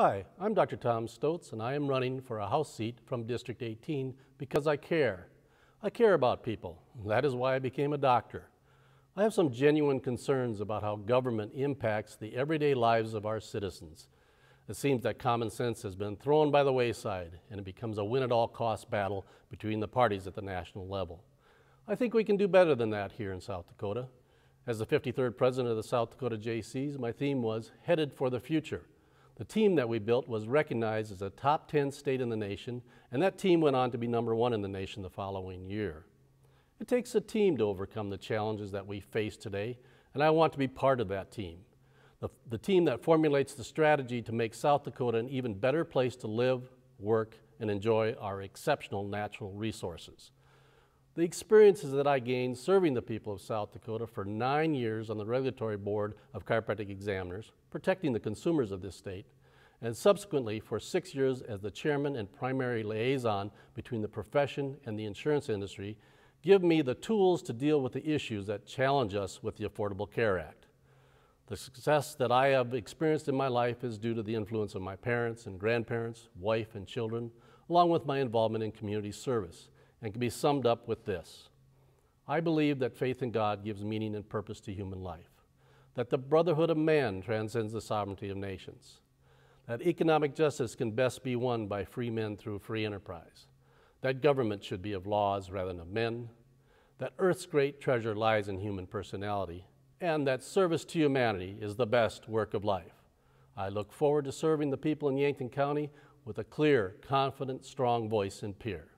Hi, I'm Dr. Tom Stotz, and I am running for a House seat from District 18 because I care. I care about people. That is why I became a doctor. I have some genuine concerns about how government impacts the everyday lives of our citizens. It seems that common sense has been thrown by the wayside and it becomes a win at all costs battle between the parties at the national level. I think we can do better than that here in South Dakota. As the 53rd president of the South Dakota Jaycees, my theme was Headed for the Future. The team that we built was recognized as a top 10 state in the nation, and that team went on to be number one in the nation the following year. It takes a team to overcome the challenges that we face today, and I want to be part of that team. The, the team that formulates the strategy to make South Dakota an even better place to live, work, and enjoy our exceptional natural resources. The experiences that I gained serving the people of South Dakota for nine years on the Regulatory Board of Chiropractic Examiners, protecting the consumers of this state, and subsequently for six years as the chairman and primary liaison between the profession and the insurance industry, give me the tools to deal with the issues that challenge us with the Affordable Care Act. The success that I have experienced in my life is due to the influence of my parents and grandparents, wife and children, along with my involvement in community service and can be summed up with this I believe that faith in God gives meaning and purpose to human life, that the brotherhood of man transcends the sovereignty of nations, that economic justice can best be won by free men through free enterprise, that government should be of laws rather than of men, that Earth's great treasure lies in human personality, and that service to humanity is the best work of life. I look forward to serving the people in Yankton County with a clear, confident, strong voice in Pierre.